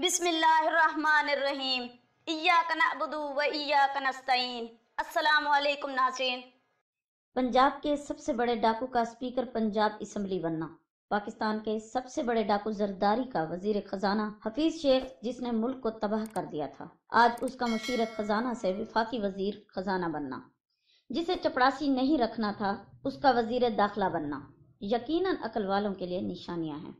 बिस्मिल्लाहिर्रहमानिर्रहीम। इय्याक नअबुदु व नस्तईन अस्सलाम वालेकुम नाज़रीन। पंजाब के सबसे बड़े डाकू का स्पीकर पंजाब असम्बली बनना। पाकिस्तान के सबसे बड़े डाकू जरदारी का वज़ीर खजाना हफीज शेख, जिसने मुल्क को तबाह कर दिया था। आज उसका मुशीर खजाना से विफाकी वज़ीर खजाना बनना। जिसे चपड़ासी नहीं रखना था, उसका वज़ीर दाखिला बनना। यकीनन अकल वालों के लिए निशानियाँ हैं।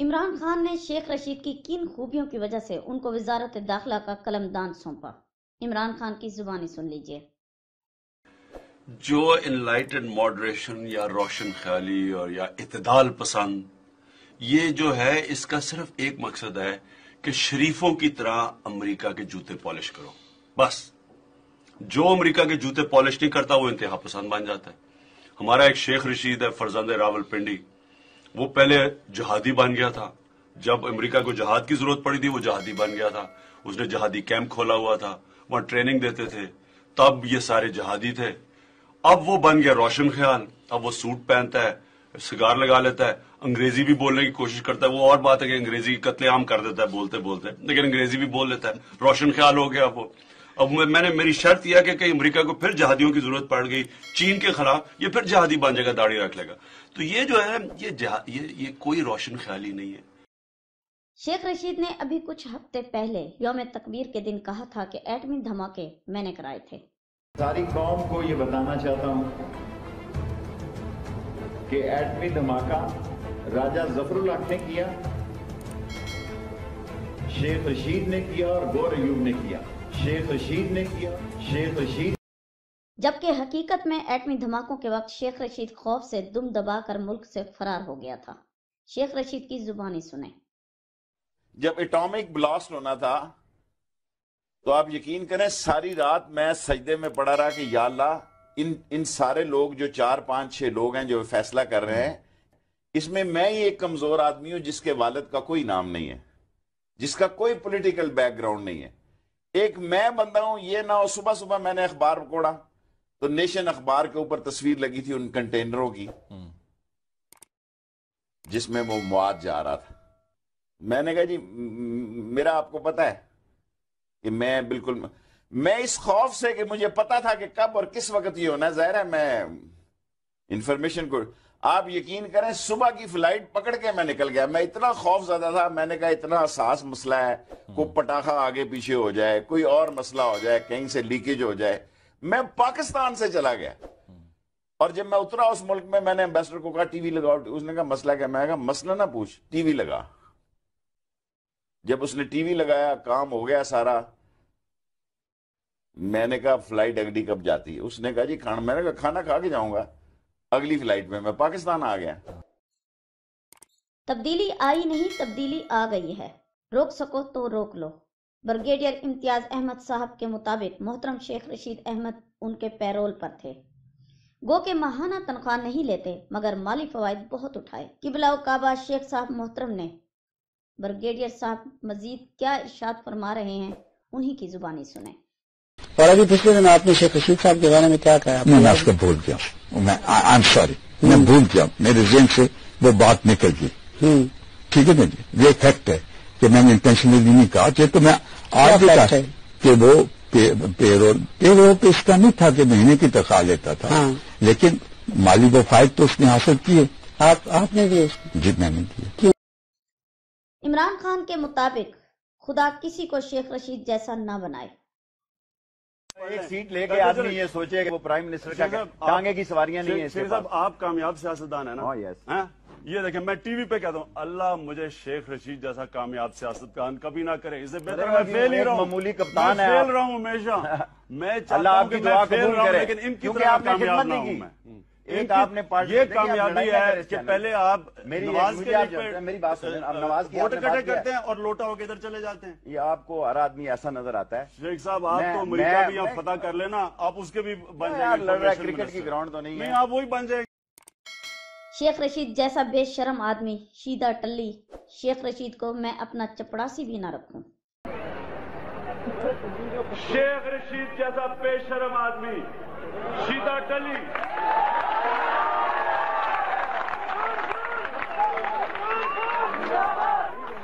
इमरान खान ने शेख रशीद की किन खूबियों की वजह से उनको वजारत दाखिला का कलमदान सौंपा? इमरान खान की जुबानी सुन लीजिए। जो इनलाइटेड मॉडरेशन या रोशन ख्याली और या इतदाल पसंद, ये जो है, इसका सिर्फ़ एक मकसद है कि शरीफों की तरह अमेरिका के जूते पॉलिश करो। बस। जो अमेरिका के जूते पॉलिश नहीं करता, वो इंतहा पसंद बन जाता है। हमारा एक शेख रशीद है, फरजंद रावलपिंडी। वो पहले जहादी बन गया था। जब अमेरिका को जहाद की ज़रूरत पड़ी थी, वो जहादी बन गया था। उसने जहादी कैंप खोला हुआ था, वहाँ ट्रेनिंग देते थे। तब ये सारे जहादी थे। अब वो बन गया रोशन ख्याल। अब वो सूट पहनता है, सिगार लगा लेता है, अंग्रेज़ी भी बोलने की कोशिश करता है। वो और बात है कि अंग्रेज़ी कत्लेआम कर देता है बोलते बोलते लेकिन अंग्रेज़ी भी बोल लेता है। रोशन ख्याल हो गया वो। अब मैंने मेरी शर्त यह कि कहीं अमेरिका को फिर जहादियों की ज़रूरत पड़ गई चीन के खिलाफ ये फिर जहादी बन जाएगा दाढ़ी रख लेगा। तो ये जो है ये ये ये कोई रोशन ख्याली नहीं है। शेख रशीद ने अभी कुछ हफ़्ते पहले योम तकबीर के दिन कहा था कि एटमी धमाके मैंने कराए थे। सारी कौम को ये बताना चाहता हूँ कि एटमी धमाका राजा जफरुल ने किया शेख रशीद ने किया और गौर अयूब ने किया। शेख रशीद ने किया शेख रशीद जबकि हकीकत में एटमी धमाकों के वक्त शेख रशीद खौफ से दुम दबाकर मुल्क से फरार हो गया था। शेख रशीद की जुबानी सुने। जब एटॉमिक ब्लास्ट होना था तो आप यकीन करें सारी रात मैं सजदे में पड़ा रहा कि या अल्लाह इन इन सारे लोग जो चार पाँच छह लोग हैं जो फैसला कर रहे हैं इसमें मैं ही एक कमज़ोर आदमी हूँ जिसके वालद का कोई नाम नहीं है जिसका कोई पॉलिटिकल बैकग्राउंड नहीं है। एक मैं बंदा हूँ ये ना हो सुबह सुबह मैंने अखबार पकोड़ा तो नेशन अखबार के ऊपर तस्वीर लगी थी उन कंटेनरों की जिसमें वो मुआद जा रहा था। मैंने कहा जी मेरा आपको पता है कि मैं बिल्कुल मैं इस खौफ से कि मुझे पता था कि कब और किस वक्त ये होना ज़ाहिर है मैं इंफॉर्मेशन को आप यकीन करें सुबह की फ़्लाइट पकड़ के मैं निकल गया। मैं इतना खौफ ज़्यादा था मैंने कहा इतना सास मसला है कोई पटाखा आगे पीछे हो जाए कोई और मसला हो जाए कहीं से लीकेज हो जाए। मैं पाकिस्तान से चला गया। और जब मैं उतरा उस मुल्क में मैंने एम्बेसडर को कहा टीवी लगाओ। उसने कहा मसला क्या? मैं कहा मसला ना पूछ टीवी लगा। जब उसने टीवी लगाया काम हो गया सारा मैंने कहा फ़्लाइट अगली कब जाती है? उसने कहा जी खाना मैंने कहा खाना खा के जाऊँगा। अगली फ़्लाइट में, मैं पाकिस्तान आ गया। तब्दीली आई नहीं, तब्दीली आ गई है। रोक सको तो रोक लो। ब्रिगेडियर इम्तियाज़ अहमद साहब के मुताबिक मोहतरम शेख रशीद अहमद उनके पैरोल पर थे। गो के माहाना तनख्वाह नहीं लेते, मगर माली फवायद बहुत उठाए। किबला काबा शेख साहब मोहतरम ने। ब्रिगेडियर साहब मजीद क्या इर्शाद फरमा रहे हैं, उन्हीं की जुबानी सुने। और अभी पिछले दिन आपने शेख रशीद साहब के बारे में क्या कहा? मैं उसको भूल गया मैं आई एम सॉरी मैं भूल गया मेरे जेन से वो बात निकल गई। ठीक है ना जी? ये फैक्ट है कि मैंने इंटेंशनली नहीं कहा। ये तो मैं आज भी कहा कि वो पेरोल पेरोल तो इसका नहीं था कि महीने की तनख्वाह लेता था। हाँ। लेकिन माली वफायद तो उसने हासिल किए आप आपने दिए जी मैंने दिए इमरान खान के मुताबिक खुदा किसी को शेख रशीद जैसा न बनाए। एक सीट लेके आदमी ये सोचे कि वो प्राइम मिनिस्टर का टांगे की सवारियाँ नहीं है साहब आप कामयाब सियासतदान है ना? यस हाँ, ये देखें मैं टीवी पे कहता हूँ अल्लाह मुझे शेख रशीद जैसा कामयाब सियासतदान कभी ना करे। इसे बेहतर मैं फेल ही रहा हूँ। मामूली कप्तान है फेल रहा हूँ हमेशा। मैं चाहता हूँ कि मैं फेल रहा हूँ लेकिन इनकी तरह कामयाब ना हूँ मैं। एक आपने ये कामयाबी है कि पहले आप मेरी नवाज़ के आप मेरी बात सुनें आप नवाज़ की वोट इकट्ठे करते हैं और लोटा होकर इधर चले जाते हैं। ये आपको हर आदमी ऐसा नज़र आता है। शेख साहब आप तो अमेरिका भी आप फतह कर लेना आप उसके भी बन जाएँगे क्रिकेट की ग्राउंड तो नहीं है। आप वही बन जाएँगे। शेख रशीद जैसा बेशरम आदमी शीदा टल्ली। शेख रशीद को मैं अपना चपड़ासी भी ना रखूँ। शेख रशीद जैसा बेशरम आदमी शीदा टली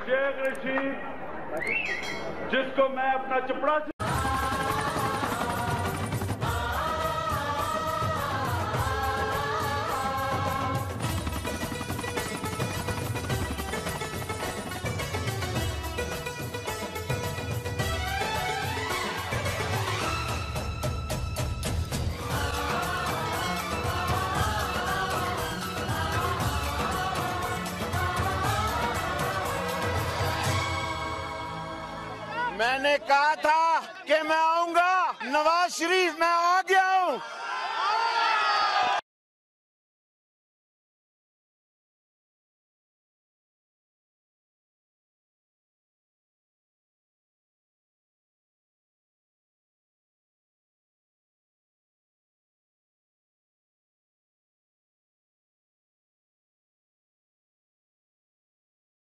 शेख रशीद जिसको मैं अपना मैंने कहा था कि मैं आऊँगा नवाज़ शरीफ मैं आ गया।